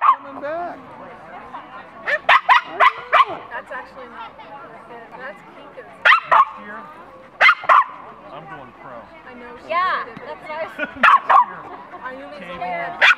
coming back. That's actually not That's Kika's. I'm going pro. I know. Yeah, that's nice. I was. I knew